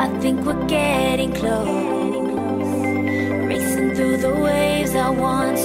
I think we're getting close. Racing through the waves, I want